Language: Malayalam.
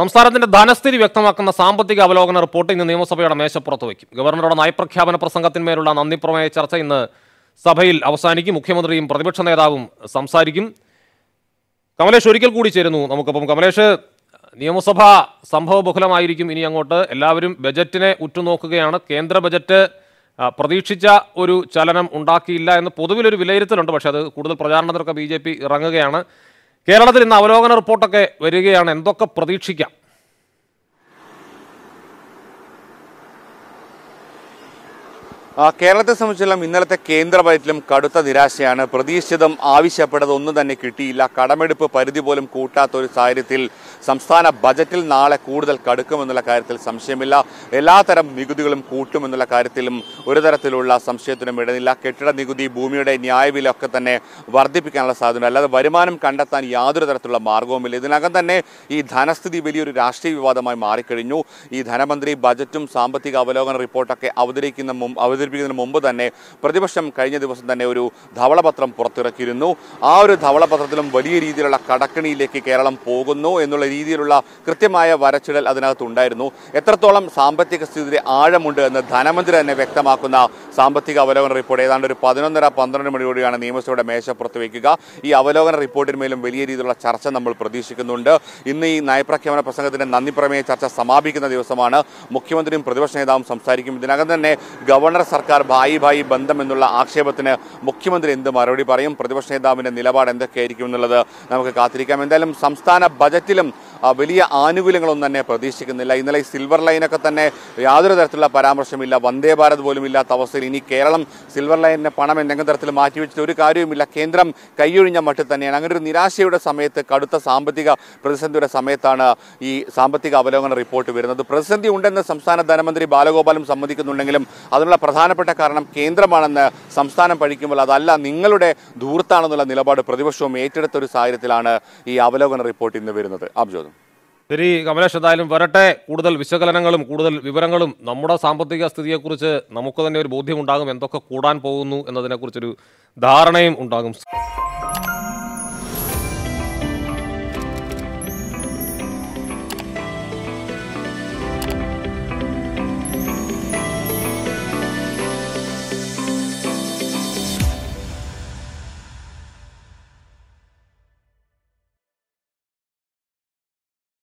സംസ്ഥാനത്തിന്റെ ധനസ്ഥിതി വ്യക്തമാക്കുന്ന സാമ്പത്തിക അവലോകന റിപ്പോർട്ട് ഇന്ന് നിയമസഭയുടെ മേശപ്പുറത്ത് വയ്ക്കും. ഗവർണറുടെ നയപ്രഖ്യാപന പ്രസംഗത്തിന്മേലുള്ള നന്ദിപ്രമേയ ചർച്ച ഇന്ന് സഭയിൽ അവസാനിക്കും. മുഖ്യമന്ത്രിയും പ്രതിപക്ഷ നേതാവും സംസാരിക്കും. കമലേഷ് ഒരിക്കൽ കൂടി ചേരുന്നു നമുക്കപ്പം. കമലേഷ് നിയമസഭ സംഭവബഹുലമായിരിക്കും ഇനി അങ്ങോട്ട്. എല്ലാവരും ബജറ്റിനെ ഉറ്റുനോക്കുകയാണ്. കേന്ദ്ര ബജറ്റ് പ്രതീക്ഷിച്ച ഒരു ചലനം ഉണ്ടാക്കിയില്ല എന്ന് പൊതുവിലൊരു വിലയിരുത്തലുണ്ട്. പക്ഷേ അത് കൂടുതൽ പ്രചാരണത്തിനൊക്കെ ബി ഇറങ്ങുകയാണ്. കേരളത്തിൽ ഇന്ന് അവലോകന റിപ്പോർട്ടൊക്കെ വരികയാണ്. എന്തൊക്കെ പ്രതീക്ഷിക്കാം? കേരളത്തെ സംബന്ധിച്ചിടത്തോളം ഇന്നലത്തെ കേന്ദ്ര ബജറ്റിലും കടുത്ത നിരാശയാണ്. പ്രതീക്ഷിതം ആവശ്യപ്പെട്ടത് ഒന്നും തന്നെ കിട്ടിയില്ല. കടമെടുപ്പ് പരിധി പോലും കൂട്ടാത്ത ഒരു സാഹചര്യത്തിൽ സംസ്ഥാന ബജറ്റിൽ നാളെ കൂടുതൽ കടുക്കുമെന്നുള്ള കാര്യത്തിൽ സംശയമില്ല. എല്ലാതരം നികുതികളും കൂട്ടുമെന്നുള്ള കാര്യത്തിലും ഒരു തരത്തിലുള്ള സംശയത്തിനും ഇടനില്ല കെട്ടിട നികുതി ഭൂമിയുടെ ന്യായവില ഒക്കെ തന്നെ വർദ്ധിപ്പിക്കാനുള്ള സാധ്യത അല്ലാതെ വരുമാനം കണ്ടെത്താൻ യാതൊരു തരത്തിലുള്ള മാർഗവുമില്ല. ഇതിനകം തന്നെ ഈ ധനസ്ഥിതി വലിയൊരു രാഷ്ട്രീയ വിവാദമായി മാറിക്കഴിഞ്ഞു. ഈ ധനമന്ത്രി ബജറ്റും സാമ്പത്തിക അവലോകന റിപ്പോർട്ടൊക്കെ അവതരിക്കുന്ന മുമ്പ് അവതരിപ്പിക്കുന്നതിന് മുമ്പ് തന്നെ പ്രതിപക്ഷം കഴിഞ്ഞ ദിവസം തന്നെ ഒരു ധവളപത്രം പുറത്തിറക്കിയിരുന്നു. ആ ഒരു ധവളപത്രത്തിലും വലിയ രീതിയിലുള്ള കടക്കണിയിലേക്ക് കേരളം പോകുന്നു എന്നുള്ള രീതിയിലുള്ള കൃത്യമായ വരച്ചിടൽ അതിനകത്തുണ്ടായിരുന്നു. എത്രത്തോളം സാമ്പത്തിക സ്ഥിതിയുടെ ആഴമുണ്ട് എന്ന് ധനമന്ത്രി തന്നെ വ്യക്തമാക്കുന്ന സാമ്പത്തിക അവലോകന റിപ്പോർട്ട്. ഏതാണ്ട് ഒരു പതിനൊന്നര പന്ത്രണ്ട് മണിയോടെയാണ് നിയമസഭയുടെ മേശപ്പുറത്ത് വയ്ക്കുക ഈ അവലോകന റിപ്പോർട്ടിന്മേലും വലിയ രീതിയിലുള്ള ചർച്ച നമ്മൾ പ്രതീക്ഷിക്കുന്നുണ്ട്. ഇന്ന് ഈ നയപ്രഖ്യാപന പ്രസംഗത്തിന്റെ നന്ദി പ്രമേയ ചർച്ച സമാപിക്കുന്ന ദിവസമാണ്. മുഖ്യമന്ത്രിയും പ്രതിപക്ഷ നേതാവും സംസാരിക്കും. ഇതിനകം തന്നെ ഗവർണർ സർക്കാർ ഭായി ഭായി ബന്ധം എന്നുള്ള ആക്ഷേപത്തിന് മുഖ്യമന്ത്രി എന്ത് മറുപടി പറയും? പ്രതിപക്ഷ നേതാവിന്റെ നിലപാട് എന്തൊക്കെയായിരിക്കും എന്നുള്ളത് നമുക്ക് കാത്തിരിക്കാം. എന്തായാലും സംസ്ഥാന ബജറ്റിലും വലിയ ആനുകൂല്യങ്ങളൊന്നും തന്നെ പ്രതീക്ഷിക്കുന്നില്ല. ഇന്നലെ സിൽവർ ലൈനൊക്കെ തന്നെ യാതൊരു തരത്തിലുള്ള പരാമർശമില്ല വന്ദേ ഭാരത് പോലും ഇല്ലാത്ത അവസ്ഥയിൽ ഇനി കേരളം സിൽവർ ലൈനിന്റെ പണം എന്തെങ്കിലും തരത്തിൽ മാറ്റിവെച്ചിട്ട് ഒരു കാര്യവുമില്ല. കേന്ദ്രം കൈയൊഴിഞ്ഞ മട്ടിൽ തന്നെയാണ്. അങ്ങനെ ഒരു നിരാശയുടെ സമയത്ത് കടുത്ത സാമ്പത്തിക പ്രതിസന്ധിയുടെ സമയത്താണ് ഈ സാമ്പത്തിക അവലോകന റിപ്പോർട്ട് വരുന്നത്. പ്രതിസന്ധി ഉണ്ടെന്ന് സംസ്ഥാന ധനമന്ത്രി ബാലഗോപാലും സമ്മതിക്കുന്നുണ്ടെങ്കിലും അതിനുള്ള പ്രധാനപ്പെട്ട കാരണം കേന്ദ്രമാണെന്ന് സംസ്ഥാനം പഴിക്കുമ്പോൾ അതല്ല നിങ്ങളുടെ ദൂർത്താണെന്നുള്ള നിലപാട് പ്രതിപക്ഷവും ഏറ്റെടുത്ത ഒരു സാഹചര്യത്തിലാണ് ഈ അവലോകന റിപ്പോർട്ട് ഇന്ന് വരുന്നത്. അബ്ജോദ് ശരി കമലേഷ് എന്തായാലും വരട്ടെ. കൂടുതൽ വിശകലനങ്ങളും കൂടുതൽ വിവരങ്ങളും നമ്മുടെ സാമ്പത്തിക സ്ഥിതിയെക്കുറിച്ച് നമുക്ക് തന്നെ ഒരു ബോധ്യമുണ്ടാകും എന്തൊക്കെ കൂടാൻ പോകുന്നു എന്നതിനെക്കുറിച്ചൊരു ധാരണയും ഉണ്ടാകും.